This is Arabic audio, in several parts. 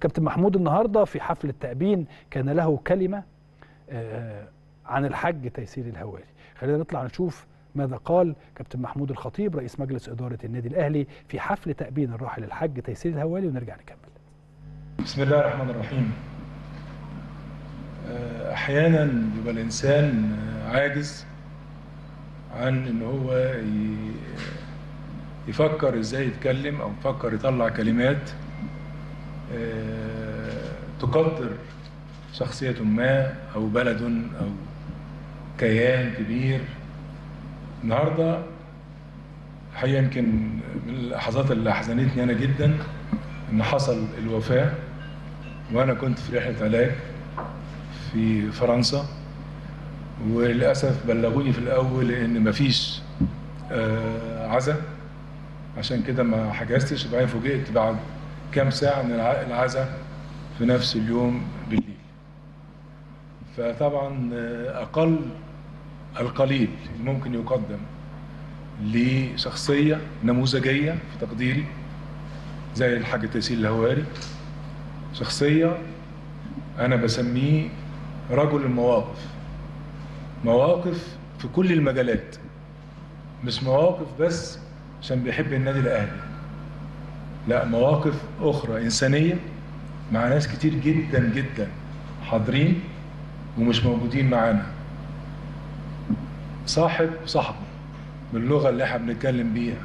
كابتن محمود النهارده في حفل التأبين كان له كلمة آه، عن الحج تيسير الهواري. خلينا نطلع نشوف ماذا قال كابتن محمود الخطيب رئيس مجلس إدارة النادي الأهلي في حفل تأبين الراحل الحج تيسير الهواري ونرجع نكمل. بسم الله الرحمن الرحيم. آه، أحيانا بيبقى الإنسان آه، عاجز عن إن هو يفكر إزاي يتكلم أو يفكر يطلع كلمات. تقدر شخصية ما أو بلد أو كيان كبير. النهارده الحقيقة يمكن من اللحظات اللي حزنتني أنا جدا إن حصل الوفاة وأنا كنت في رحلة علاج في فرنسا وللأسف بلغوني في الأول إن مفيش آه، عزاء. عشان كده ما حجزتش وبعدين فوجئت بعد كام ان الع- العزاء في نفس اليوم بالليل. فطبعا أقل القليل ممكن يقدم لشخصية نموذجية في تقديري زي الحاج تيسير الهواري. شخصية أنا بسميه رجل المواقف. مواقف في كل المجالات. مش مواقف بس عشان بيحب النادي الأهلي. لا مواقف أخرى إنسانية مع ناس كتير جدا جدا حاضرين ومش موجودين معانا. صاحب صاحبه باللغة اللي إحنا بنتكلم بيها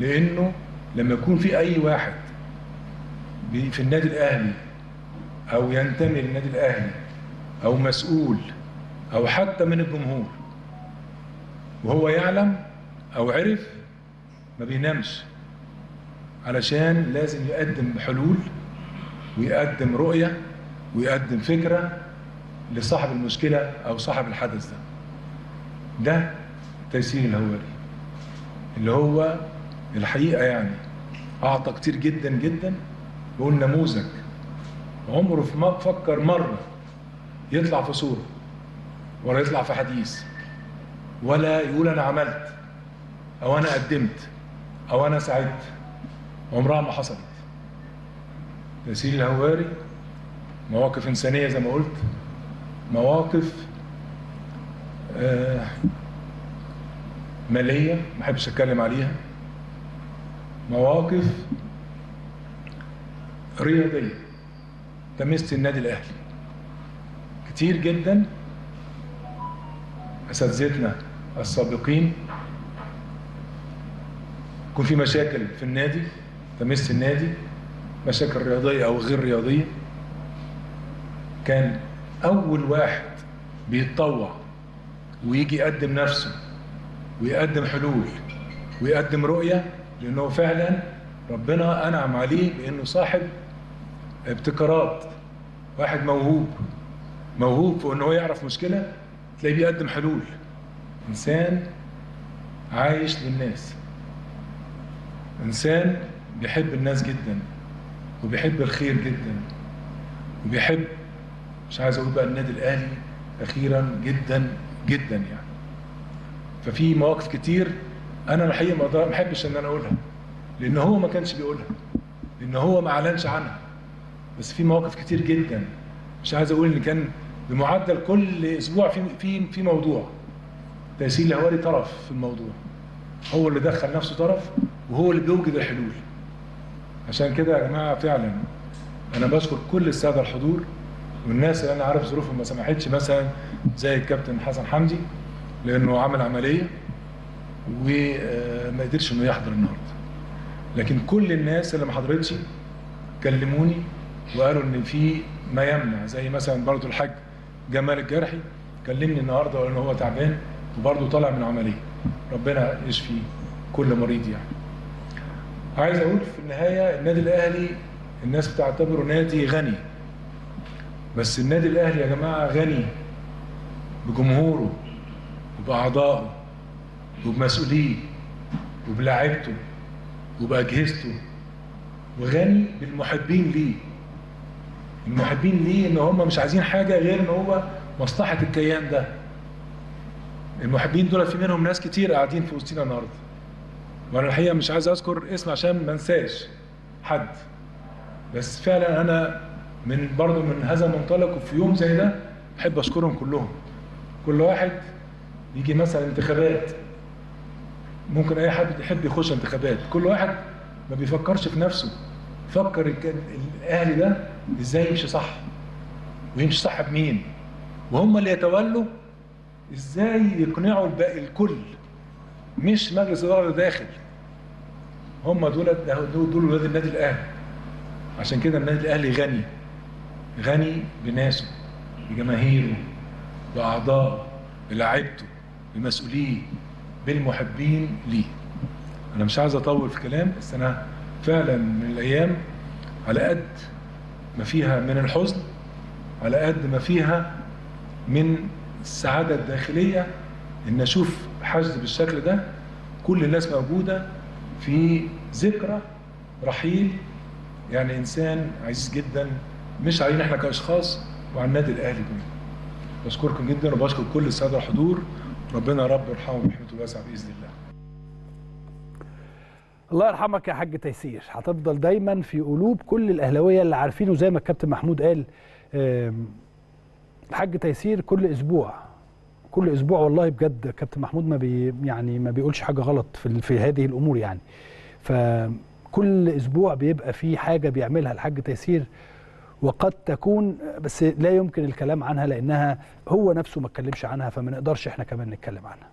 لأنه لما يكون في أي واحد في النادي الأهلي أو ينتمي للنادي الأهلي أو مسؤول أو حتى من الجمهور وهو يعلم أو عرف ما بينامش. علشان لازم يقدم حلول ويقدم رؤية ويقدم فكرة لصاحب المشكلة أو صاحب الحدث ده. ده تيسير الهواري اللي هو الحقيقة يعني أعطى كتير جدا جدا بقول نموذج عمره في ما فكر مرة يطلع في صورة ولا يطلع في حديث ولا يقول أنا عملت أو أنا قدمت أو أنا ساعدت. عمرها ما حصلت. تيسير الهواري مواقف إنسانية زي ما قلت مواقف آه مالية ما أحبش أتكلم عليها مواقف رياضية تمس النادي الأهلي. كتير جدا أساتذتنا السابقين يكون في مشاكل في النادي تمس النادي مشاكل رياضية أو غير رياضية. كان أول واحد بيتطوع ويجي يقدم نفسه ويقدم حلول ويقدم رؤية لأنه فعلا ربنا أنعم عليه بأنه صاحب ابتكارات. واحد موهوب موهوب في أنه يعرف مشكلة تلاقيه بيقدم حلول. إنسان عايش للناس. إنسان بيحب الناس جدا وبيحب الخير جدا وبيحب مش عايز أقول بقى النادي الأهلي أخيرا جدا جدا يعني. ففي مواقف كتير أنا الحقيقة ما أحبش إن أنا أقولها لأن هو ما كانش بيقولها لأن هو ما أعلنش عنها. بس في مواقف كتير جدا. مش عايز أقول إن كان بمعدل كل أسبوع في في في موضوع. تيسير الهواري طرف في الموضوع. هو اللي دخل نفسه طرف وهو اللي بيوجد الحلول. عشان كده يا جماعة فعلا أنا بشكر كل السادة الحضور والناس اللي أنا عارف ظروفهم ما سمحتش مثلا زي الكابتن حسن حمدي لأنه عمل عملية وما قدرش إنه يحضر النهارده. لكن كل الناس اللي ما حضرتش كلموني وقالوا إن في ما يمنع زي مثلا برضو الحاج جمال الجرحي كلمني النهارده وقال إن هو تعبان وبرضه طالع من عملية. ربنا يشفي كل مريض يعني. عايز أقول في النهاية النادي الأهلي الناس بتعتبره نادي غني. بس النادي الأهلي يا جماعة غني بجمهوره وباعضائه وبمسؤوليه وبلاعيبته وبأجهزته وغني بالمحبين ليه. المحبين ليه إن هم مش عايزين حاجة غير إن هو مصلحة الكيان ده. المحبين دول في منهم ناس كتير قاعدين في وسطينا النهارده. وأنا الحقيقة مش عايز أذكر اسم عشان ما انساش حد. بس فعلا أنا من برضه من هذا المنطلق وفي يوم زي ده أحب أشكرهم كلهم. كل واحد يجي مثلا انتخابات. ممكن أي حد يحب يخش انتخابات. كل واحد ما بيفكرش في نفسه. فكر الأهلي ده إزاي يمشي صح؟ ويمشي صح بمين؟ وهم اللي يتولوا إزاي يقنعوا الباقي الكل مش مجلس اداره اللي داخل. هم دول دول ولاد النادي الأهلي. عشان كده النادي الأهلي غني. غني بناسه بجماهيره بأعضائه بلاعيبته بمسؤوليه بالمحبين ليه. أنا مش عايز أطول في كلام بس أنا فعلا من الأيام على قد ما فيها من الحزن على قد ما فيها من السعادة الداخلية إن أشوف حشد بالشكل ده كل الناس موجودة في ذكرى رحيل يعني إنسان عزيز جدا مش علينا إحنا كأشخاص وعلى النادي الأهلي كمان. بشكركم جدا وبشكر كل السادة الحضور. ربنا رب يرحمه برحمته الواسعه بإذن الله. الله يرحمك يا حاج تيسير. هتفضل دايما في قلوب كل الأهلاوية اللي عارفينه زي ما الكابتن محمود قال الحاج تيسير كل أسبوع. كل أسبوع والله بجد كابتن محمود ما بي يعني ما بيقولش حاجة غلط في في هذه الأمور يعني. فكل أسبوع بيبقى في حاجة بيعملها الحاج تيسير وقد تكون بس لا يمكن الكلام عنها لأنها هو نفسه ما اتكلمش عنها فما نقدرش إحنا كمان نتكلم عنها.